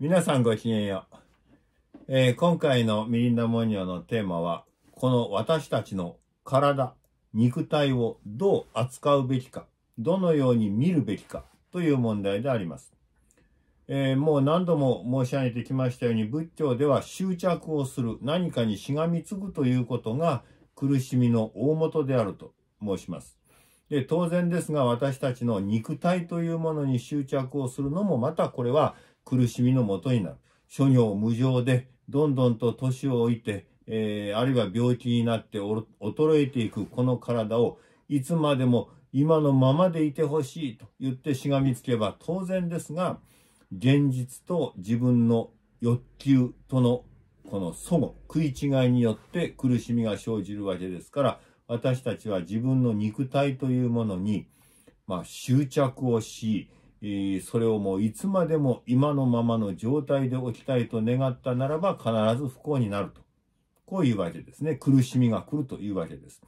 皆さんごきげんよう。えー今回のミリンダモニョのテーマは、この私たちの体、肉体をどう扱うべきか、どのように見るべきかという問題であります。えーもう何度も申し上げてきましたように、仏教では執着をする、何かにしがみつくということが苦しみの大元であると申します。で、当然ですが、私たちの肉体というものに執着をするのも、またこれは苦しみのもとになる。諸行無常で、どんどんと年を置いて、えーあるいは病気になって衰えていくこの体を、いつまでも今のままでいてほしいと言ってしがみつけば当然ですが、現実と自分の欲求とのこの相互、食い違いによって苦しみが生じるわけですから、私たちは自分の肉体というものに、まあ、執着をし、それをもういつまでも今のままの状態で置きたいと願ったならば必ず不幸になると。こういうわけですね。苦しみが来るというわけです。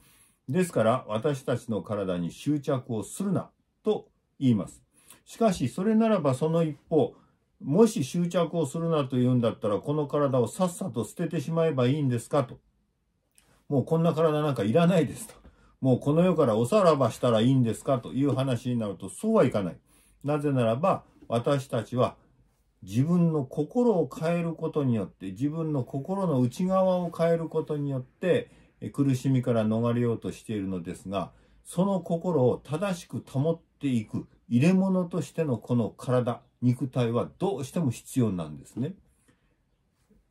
ですから、私たちの体に執着をするなと言います。しかし、それならばその一方、もし執着をするなと言うんだったら、この体をさっさと捨ててしまえばいいんですかと。もうこんな体なんかいらないですと。もうこの世からおさらばしたらいいんですかという話になると、そうはいかない。なぜならば、私たちは自分の心を変えることによって、自分の心の内側を変えることによって、苦しみから逃れようとしているのですが、その心を正しく保っていく入れ物としてのこの体、肉体はどうしても必要なんですね。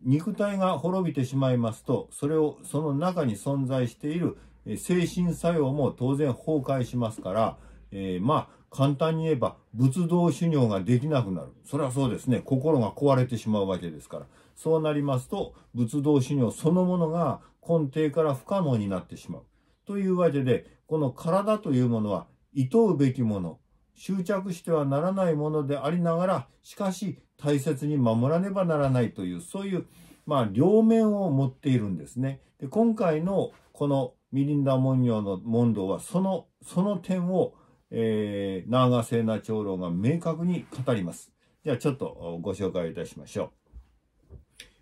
肉体が滅びてしまいますと、それを、その中に存在している精神作用も当然崩壊しますから、えーまあ、簡単に言えば、仏道修行ができなくなる。それはそうですね。心が壊れてしまうわけですから。そうなりますと、仏道修行そのものが根底から不可能になってしまう。というわけで、この体というものは、厭うべきもの、執着してはならないものでありながら、しかし大切に守らねばならないという、そういう、まあ、両面を持っているんですね。で今回のこのミリンダ文様の問答は、その、その点を、えー、長瀬名長老が明確に語ります。じゃあちょっとご紹介いたしましょう。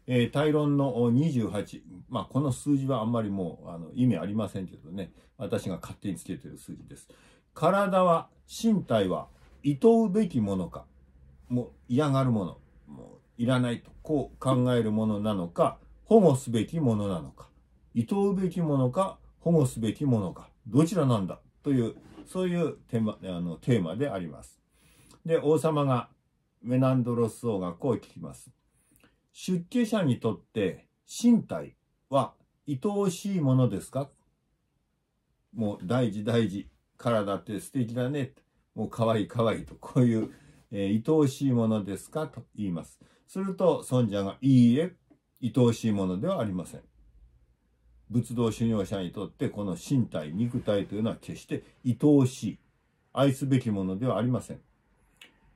えー、大論の28。まあ、この数字はあんまりもう、あの、意味ありませんけどね。私が勝手につけてる数字です。体は、身体は、厭うべきものか、もう嫌がるもの、もういらないと、こう考えるものなのか、保護すべきものなのか、厭うべきものか、保護すべきものか、どちらなんだ？という、そういうテーマあのテーマであります。で、王様がメナンドロス王がこう聞きます。出家者にとって身体は愛おしいものですか？もう大事大事。体って素敵だね。もう可愛い可愛いと、こういう、えー愛おしいものですか？と言います。すると、尊者が、いいえ、愛おしいものではありません。仏道修行者にとって、この身体、肉体というのは決して愛おしい、愛すべきものではありません。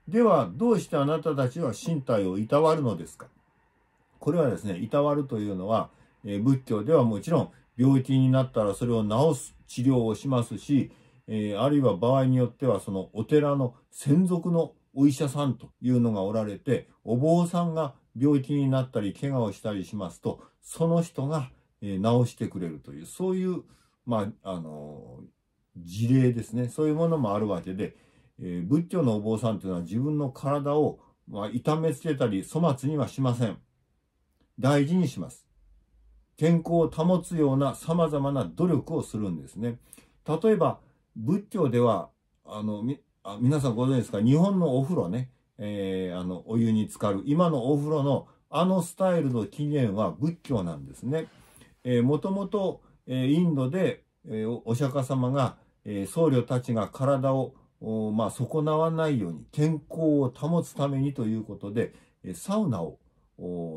では、どうしてあなたたちは身体をいたわるのですか？これはですね、いたわるというのは、え仏教ではもちろん、病気になったらそれを治す治療をしますし、えーあるいは場合によってはそのお寺の専属のお医者さんというのがおられて、お坊さんが病気になったり怪我をしたりしますと、その人が、えー治してくれるという、そういう、まあ、あの事例ですね。そういうものもあるわけで、えー仏教のお坊さんというのは自分の体を、まあ、痛めつけたり粗末にはしません。大事にします。健康を保つような様々な努力をするんですね。例えば、仏教では、あの、みあ皆さんご存知ですか？日本のお風呂ね、えーあの、お湯に浸かる、今のお風呂のあのスタイルの起源は仏教なんですね。もともと、インドで、お釈迦様が、僧侶たちが体を、まあ、損なわないように、健康を保つためにということで、サウナを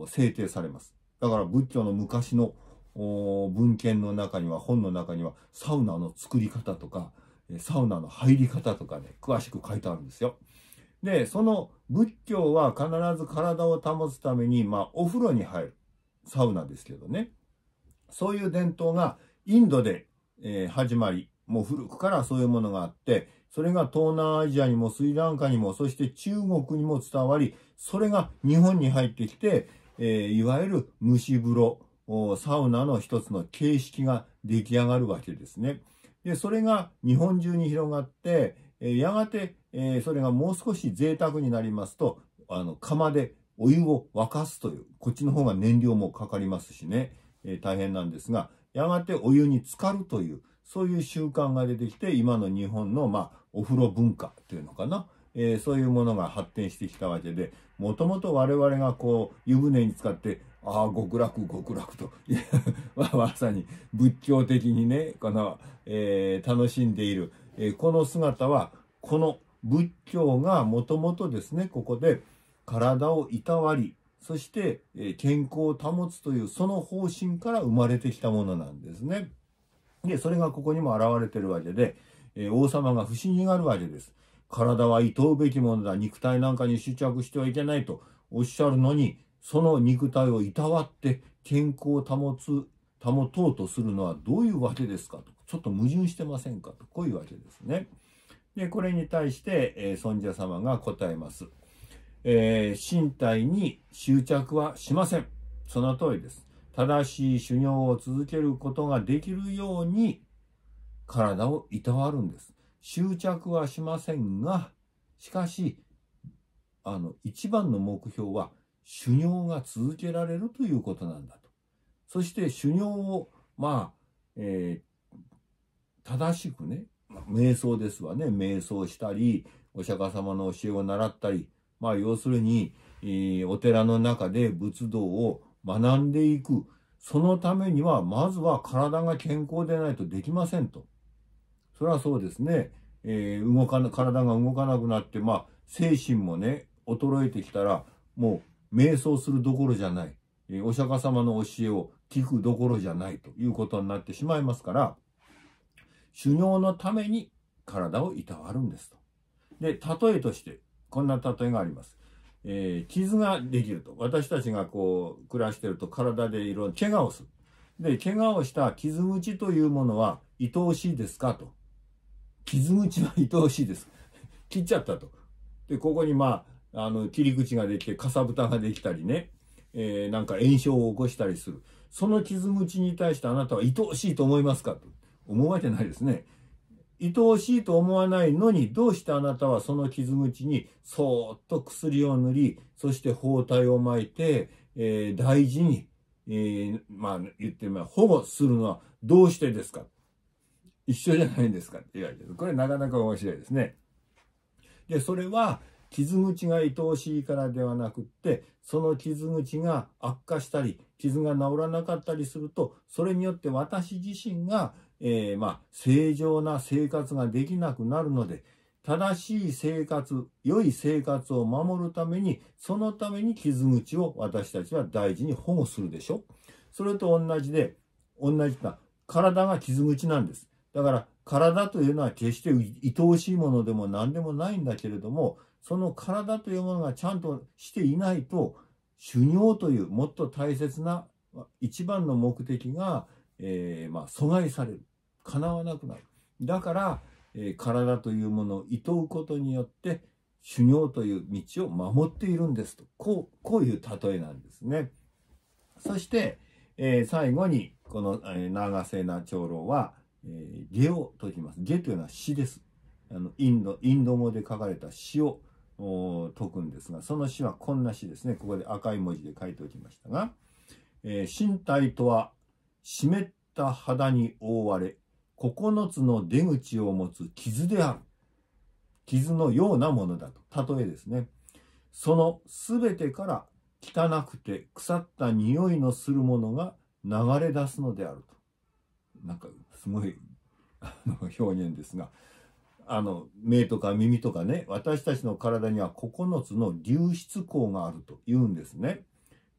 制定されます。だから仏教の昔の文献の中には、本の中には、サウナの作り方とか、サウナの入り方とかね、詳しく書いてあるんですよ。で、その仏教は必ず体を保つために、まあ、お風呂に入る。サウナですけどね。そういう伝統がインドで、えー始まり、もう古くからそういうものがあって、それが東南アジアにもスリランカにも、そして中国にも伝わり、それが日本に入ってきて、えー、いわゆる蒸し風呂、サウナの一つの形式が出来上がるわけですね。で、それが日本中に広がって、えー、やがて、えー、それがもう少し贅沢になりますと、あの、釜でお湯を沸かすという、こっちの方が燃料もかかりますしね、え、大変なんですが、やがてお湯に浸かるという、そういう習慣が出てきて、今の日本の、まあ、お風呂文化っていうのかな、えー、そういうものが発展してきたわけで、もともと我々がこう、湯船に使って、ああ、極楽、極楽と、まさに仏教的にね、この、えー、楽しんでいる、えー、この姿は、この仏教がもともとですね、ここで体をいたわり、そして、健康を保つというその方針から生まれてきたものなんですね。で、それがここにも現れてるわけで、王様が不思議があるわけです。体は厭うべきものだ、肉体なんかに執着してはいけないとおっしゃるのに、その肉体をいたわって健康を保つ、保とうとするのはどういうわけですかと。ちょっと矛盾してませんかと。こういうわけですね。で、これに対して、尊者様が答えます。えー、身体に執着はしません。その通りです。正しい修行を続けることができるように体をいたわるんです。執着はしませんが、しかし、あの、一番の目標は修行が続けられるということなんだと。そして修行を、まあ、えー、正しくね、瞑想ですわね。瞑想したり、お釈迦様の教えを習ったり、まあ要するに、えー、お寺の中で仏道を学んでいく。そのためには、まずは体が健康でないとできませんと。それはそうですね。えー、動かな、体が動かなくなって、まあ、精神もね、衰えてきたら、もう、瞑想するどころじゃない。えー、お釈迦様の教えを聞くどころじゃないということになってしまいますから、修行のために体をいたわるんですと。で、例えとして、こんな例えがあります。えー、傷ができると。私たちがこう、暮らしてると体でいろんな怪我をする。で、怪我をした傷口というものは愛おしいですかと。傷口は愛おしいです。切っちゃったと。で、ここにまあ、あの、切り口ができて、かさぶたができたりね、えー、なんか炎症を起こしたりする。その傷口に対してあなたは愛おしいと思いますかと。思うわけないですね。愛おしいと思わないのに、どうしてあなたはその傷口にそーっと薬を塗り、そして包帯を巻いて、えー、大事に、えー、まあ言ってみれば保護するのはどうしてですか？一緒じゃないんですかって言われてる。これなかなか面白いですね。で、それは傷口が愛おしいからではなくって、その傷口が悪化したり、傷が治らなかったりすると、それによって私自身が、えー、まあ、正常な生活ができなくなるので、正しい生活、良い生活を守るために、そのために傷口を私たちは大事に保護するでしょそれと同じで、同じな、体が傷口なんです。だから体というのは決して愛おしいものでも何でもないんだけれども、その体というものがちゃんとしていないと、修行というもっと大切な一番の目的が、えー、まあ、阻害される。叶わなくなる。だから、えー、体というものを厭うことによって、修行という道を守っているんですと。こう、こういう例えなんですね。そして、えー、最後に、この、えー、長瀬な長老は、えー、下を解きます。下というのは詩です。あの、インド、インド語で書かれた詩を解くんですが、その詩はこんな詩ですね。ここで赤い文字で書いておきましたが、えー、身体とは湿った肌に覆われ、9つの出口を持つ傷である。傷のようなものだと。例えですね。そのすべてから汚くて腐った匂いのするものが流れ出すのであると。なんかすごい表現ですが、あの、目とか耳とかね、私たちの体には9つの流出口があると言うんですね。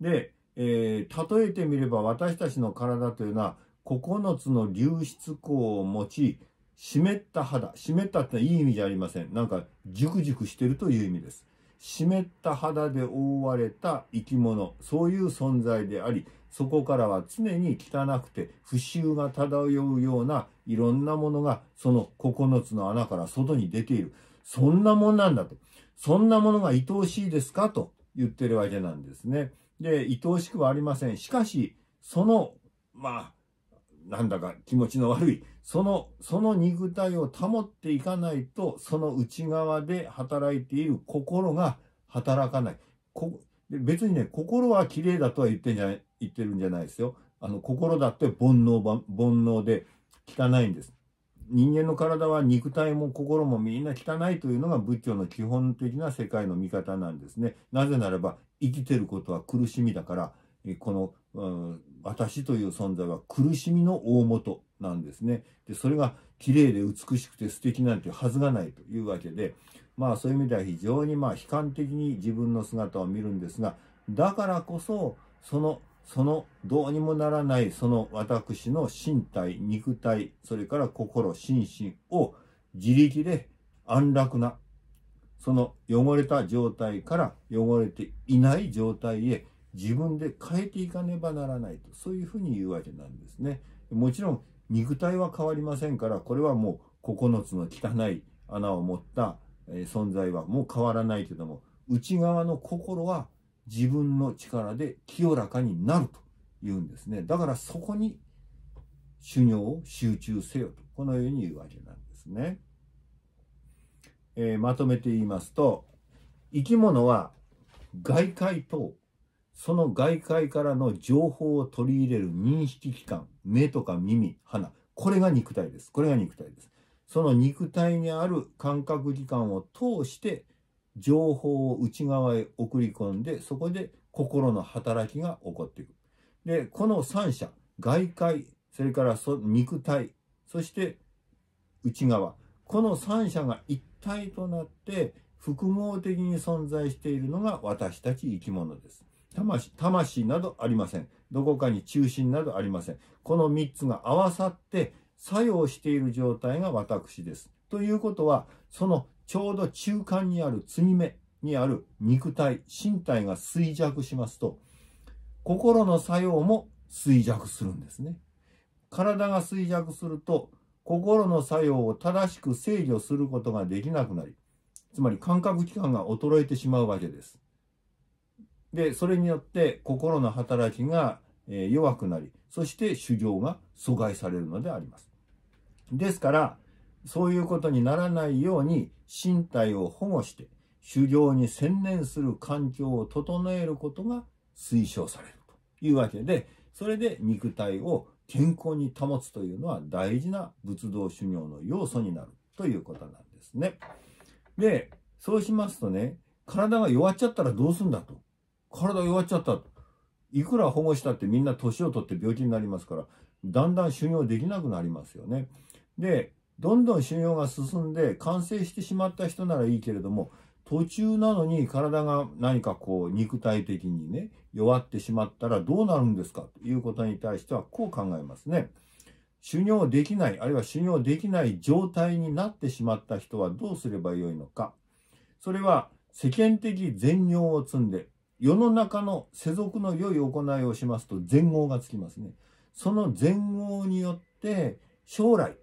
で、えー、例えてみれば私たちの体というのは9つの流出口を持ち、湿った肌。湿ったっていい意味じゃありません。なんか、ジュクジュクしてるという意味です。湿った肌で覆われた生き物、そういう存在であり、そこからは常に汚くて不臭が漂うようないろんなものがその9つの穴から外に出ている。そんなもんなんだと。そんなものが愛おしいですかと言ってるわけなんですね。で、愛おしくはありません。しかし、その、まあ、なんだか気持ちの悪い、その、その肉体を保っていかないと、その内側で働いている心が働かない。こ別にね、心は綺麗だとは言ってんじゃ、言ってるんじゃないですよ。あの、心だって煩悩、煩悩で汚いんです。人間の体は肉体も心もみんな汚いというのが仏教の基本的な世界の見方なんですね。なぜならば生きてることは苦しみだから、この、うん、私という存在は苦しみの大元なんですね。で、それが綺麗で美しくて素敵なんてはずがないというわけで、まあそういう意味では非常にまあ悲観的に自分の姿を見るんですが、だからこそ、その、そのどうにもならないその私の身体、肉体、それから心、心身を自力で安楽な、その汚れた状態から汚れていない状態へ自分で変えていかねばならないと、そういうふうに言うわけなんですね。もちろん肉体は変わりませんから、これはもう9つの汚い穴を持った存在はもう変わらないけども、内側の心は自分の力で清らかになると言うんですね。だからそこに修行を集中せよと、このように言うわけなんですね。えー、まとめて言いますと、生き物は外界とその外界からの情報を取り入れる認識器官、目とか耳、鼻、これが肉体です。これが肉体です。その肉体にある感覚器官を通して情報を内側へ送り込んで、そこで心の働きが起こっていく。で、この三者、外界、それから肉体、そして内側、この三者が一体となって複合的に存在しているのが私たち生き物です。魂、魂などありません。どこかに中心などありません。この3つが合わさって作用している状態が私です。ということは、そのちょうど中間にある継ぎ目にある肉体、身体が衰弱しますと、心の作用も衰弱するんですね。体が衰弱すると、心の作用を正しく制御することができなくなり、つまり感覚器官が衰えてしまうわけです。で、それによって心の働きが弱くなり、そして修行が阻害されるのであります。ですから、そういうことにならないように身体を保護して修行に専念する環境を整えることが推奨されるというわけで、それで肉体を健康に保つというのは大事な仏道修行の要素になるということなんですね。で、そうしますとね、体が弱っちゃったらどうすんだと。体弱っちゃったいくら保護したってみんな年を取って病気になりますから、だんだん修行できなくなりますよね。で、どんどん修行が進んで完成してしまった人ならいいけれども、途中なのに体が何かこう肉体的にね、弱ってしまったらどうなるんですかということに対してはこう考えますね。修行できない、あるいは修行できない状態になってしまった人はどうすればよいのか。それは世間的善行を積んで、世の中の世俗の良い行いをしますと善業がつきますね。その善業によって将来、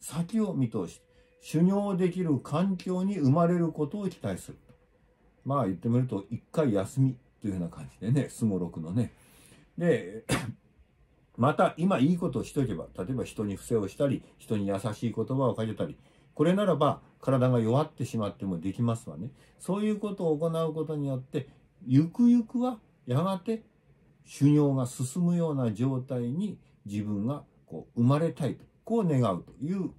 先を見通し、修行できる環境に生まれることを期待する。まあ言ってみると、一回休みというような感じでね、すごろくのね。で、また今いいことをしとけば、例えば人に不正をしたり、人に優しい言葉をかけたり、これならば体が弱ってしまってもできますわね。そういうことを行うことによって、ゆくゆくはやがて修行が進むような状態に自分がこう生まれたいと、こう願うという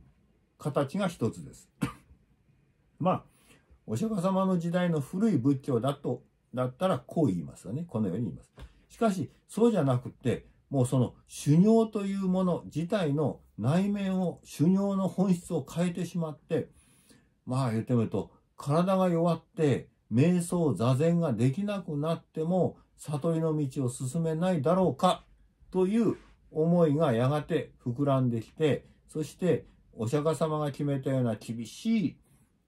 形が一つです。まあ、お釈迦様の時代の古い仏教だと、だったらこう言いますよね。このように言います。しかし、そうじゃなくて、もうその修行というもの自体の内面を、修行の本質を変えてしまって、まあ言ってみると、体が弱って、瞑想、座禅ができなくなっても、悟りの道を進めないだろうか、という思いがやがて膨らんできて、そしてお釈迦様が決めたような厳しい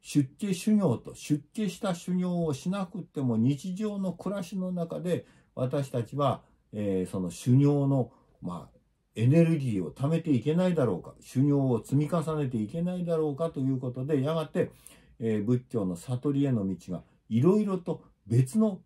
出家修行と出家した修行をしなくても日常の暮らしの中で私たちは、えー、その修行の、まあ、エネルギーを貯めていけないだろうか修行を積み重ねていけないだろうかということでやがて、えー、仏教の悟りへの道がいろいろと別の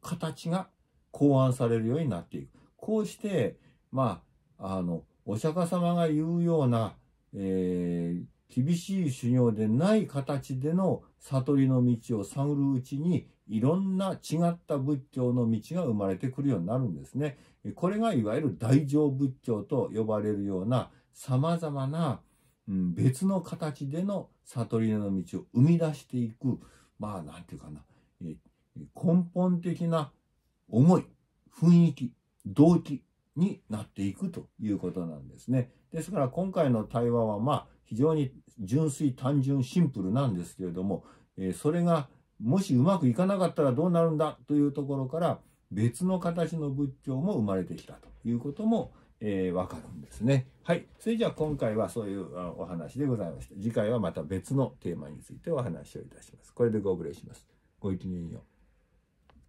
形が考案されるようになっていく。こうして、まあ、あの、お釈迦様が言うような、えー、厳しい修行でない形での悟りの道を探るうちにいろんな違った仏教の道が生まれてくるようになるんですね。これがいわゆる大乗仏教と呼ばれるような様々な、うん、別の形での悟りの道を生み出していく、まあなんていうかな、根本的な思い、雰囲気、動機になっていくということなんですね。ですから今回の対話はまあ非常に純粋単純シンプルなんですけれども、えそれがもしうまくいかなかったらどうなるんだというところから別の形の仏教も生まれてきたということも、えー、わかるんですね。はい。それじゃあ今回はそういうお話でございました。次回はまた別のテーマについてお話をいたします。これでご無礼します。ごきげんよう。